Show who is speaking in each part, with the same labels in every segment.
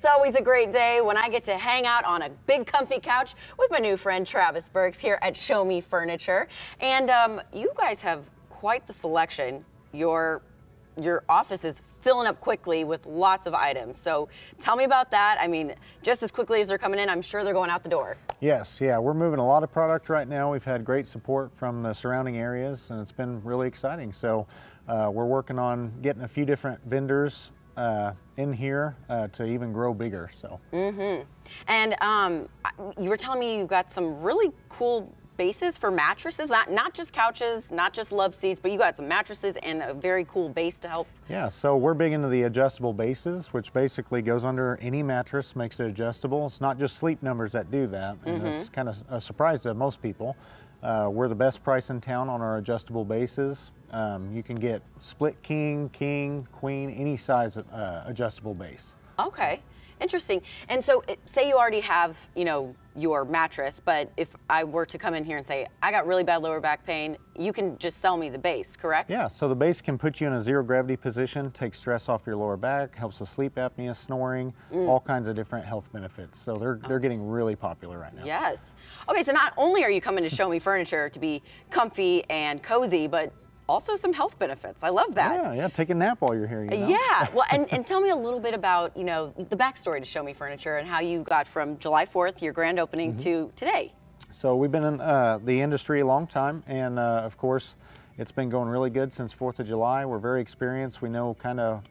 Speaker 1: It's always a great day when I get to hang out on a big comfy couch with my new friend Travis Burks here at Sho-Me Furniture. And um, you guys have quite the selection. Your your office is filling up quickly with lots of items. So tell me about that. I mean, just as quickly as they're coming in, I'm sure they're going out the door.
Speaker 2: Yes, yeah, we're moving a lot of product right now. We've had great support from the surrounding areas, and it's been really exciting. So uh, we're working on getting a few different vendors uh, in here uh, to even grow bigger. So.
Speaker 1: Mm-hmm. And um, you were telling me you got some really cool bases for mattresses, not not just couches, not just love seats, but you got some mattresses and a very cool base to help.
Speaker 2: Yeah, so we're big into the adjustable bases, which basically goes under any mattress, makes it adjustable. It's not just sleep numbers that do that, and mm-hmm. it's kind of a surprise to most people. Uh, we're the best price in town on our adjustable bases. Um, you can get split king, king, queen, any size uh, adjustable base.
Speaker 1: Okay. Interesting. And so, it, say you already have, you know, your mattress, but if I were to come in here and say, I got really bad lower back pain, you can just sell me the base, correct?
Speaker 2: Yeah, so the base can put you in a zero gravity position, take stress off your lower back, helps with sleep apnea, snoring, mm. all kinds of different health benefits. So they're, they're getting really popular right now.
Speaker 1: Yes. Okay, so not only are you coming to Sho-Me furniture to be comfy and cozy, but also some health benefits. I love that.
Speaker 2: Yeah, yeah. Take a nap while you're here. You know?
Speaker 1: Yeah. Well, and, and tell me a little bit about you know the backstory to Sho-Me Furniture and how you got from July 4th, your grand opening, mm-hmm. to today.
Speaker 2: So we've been in uh, the industry a long time, and uh, of course, it's been going really good since 4th of July. We're very experienced. We know kind of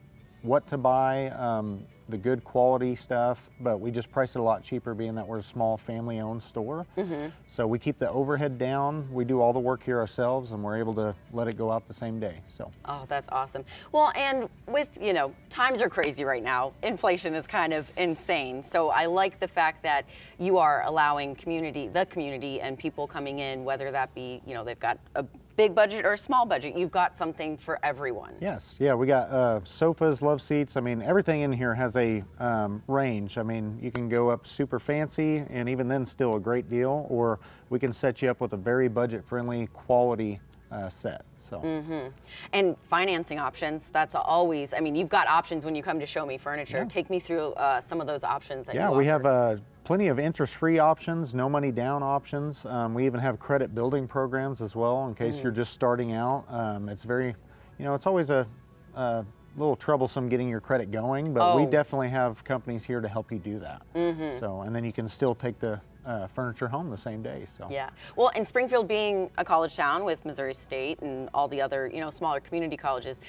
Speaker 2: what to buy. Um, the good quality stuff, but we just price it a lot cheaper being that we're a small family owned store. Mm-hmm. So we keep the overhead down. We do all the work here ourselves and we're able to let it go out the same day. So
Speaker 1: Oh, that's awesome. Well, and with, you know, times are crazy right now. Inflation is kind of insane. So I like the fact that you are allowing community, the community and people coming in whether that be, you know, they've got a big budget or a small budget, you've got something for everyone.
Speaker 2: Yes, yeah, we got uh, sofas, love seats. I mean, everything in here has a um, range. I mean, you can go up super fancy and even then still a great deal, or we can set you up with a very budget friendly quality uh, set. So.
Speaker 1: Mm-hmm. And financing options, that's always, I mean, you've got options when you come to Sho-Me furniture. Yeah. Take me through uh, some of those options that
Speaker 2: yeah, we have uh, plenty of interest-free options, no money down options. Um, we even have credit building programs as well in case mm. you're just starting out. Um, it's very, you know, it's always a, a, little troublesome getting your credit going, but oh. we definitely have companies here to help you do that. Mm-hmm. So, and then you can still take the uh, furniture home the same day. So
Speaker 1: yeah, well, in Springfield being a college town with Missouri State and all the other you know smaller community colleges,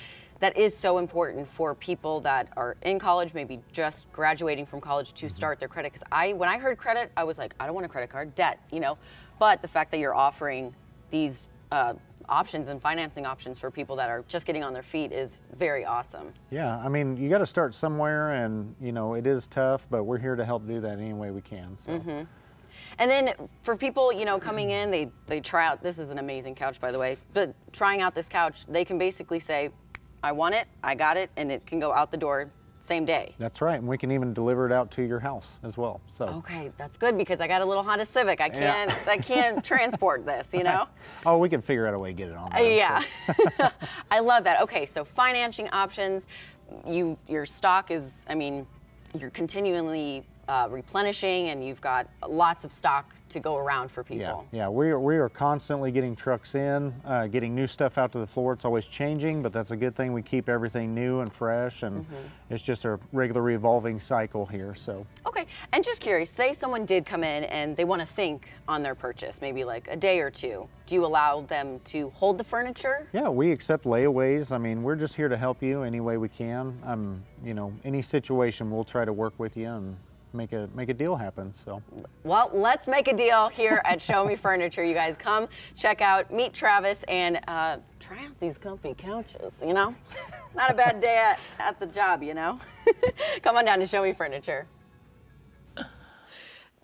Speaker 1: that is so important for people that are in college, maybe just graduating from college to mm-hmm. start their credit. Because I, when I heard credit, I was like, I don't want a credit card, debt, you know. But the fact that you're offering these uh, options and financing options for people that are just getting on their feet is very awesome.
Speaker 2: Yeah, I mean, you got to start somewhere, and you know, it is tough, but we're here to help do that any way we can. So. Mm-hmm.
Speaker 1: And then for people, you know, coming in, they they try out. This is an amazing couch, by the way. But trying out this couch, they can basically say, I want it, I got it, and it can go out the door same day.
Speaker 2: That's right, and we can even deliver it out to your house as well. So
Speaker 1: okay, that's good because I got a little Honda Civic. I can't, yeah. I can't transport this, you know.
Speaker 2: Oh, we can figure out a way to get it on.
Speaker 1: There, uh, yeah. I love that. Okay, so financing options. You, your stock is, I mean, you're continually uh, replenishing and you've got lots of stock to go around for people.
Speaker 2: Yeah, yeah. We, are, we are constantly getting trucks in, uh, getting new stuff out to the floor. It's always changing, but that's a good thing. We keep everything new and fresh, and mm-hmm. it's just a regular revolving cycle here. So.
Speaker 1: Okay, and just curious, say someone did come in and they want to think on their purchase, maybe like a day or two. Do you allow them to hold the furniture?
Speaker 2: Yeah, we accept layaways. I mean, we're just here to help you any way we can. Um, you know, any situation, we'll try to work with you and make a make a deal happen. So,
Speaker 1: well, let's make a deal here at Sho-Me Furniture. You guys come check out, meet Travis, and uh, try out these comfy couches. You know, not a bad day at, at the job. You know, come on down to Sho-Me Furniture.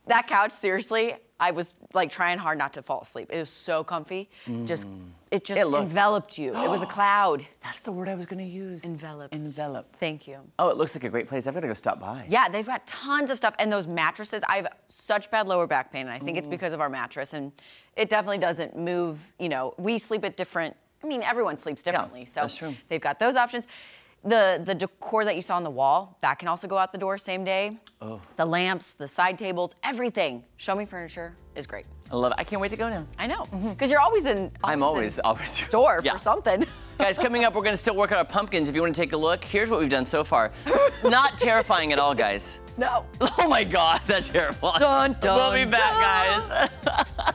Speaker 1: That couch, seriously, I was like trying hard not to fall asleep. It was so comfy. Mm. Just it just it enveloped you. it was a cloud.
Speaker 3: That's the word I was going to use.
Speaker 1: Enveloped.
Speaker 3: Enveloped.
Speaker 1: Thank you.
Speaker 3: Oh, it looks like a great place. I've got to go stop by.
Speaker 1: Yeah, they've got tons of stuff and those mattresses. I have such bad lower back pain, and I think mm. it's because of our mattress, and it definitely doesn't move. You know, we sleep at different. I mean, everyone sleeps differently, so
Speaker 3: that's true.
Speaker 1: they've got those options. The the decor that you saw on the wall that can also go out the door same day. Oh. The lamps, the side tables, everything. Sho-Me Furniture is great.
Speaker 3: I love it. I can't wait to go now.
Speaker 1: I know mm-hmm. because you're always in.
Speaker 3: I'm
Speaker 1: always
Speaker 3: always,
Speaker 1: in
Speaker 3: always
Speaker 1: store
Speaker 3: Yeah.
Speaker 1: for something.
Speaker 3: Guys, coming up, we're gonna still work on our pumpkins. If you want to take a look, here's what we've done so far. Not terrifying at all, guys.
Speaker 1: no.
Speaker 3: Oh my God, that's terrifying.
Speaker 1: Dun, dun,
Speaker 3: we'll be back,
Speaker 1: dun.
Speaker 3: guys.